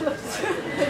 すげえ!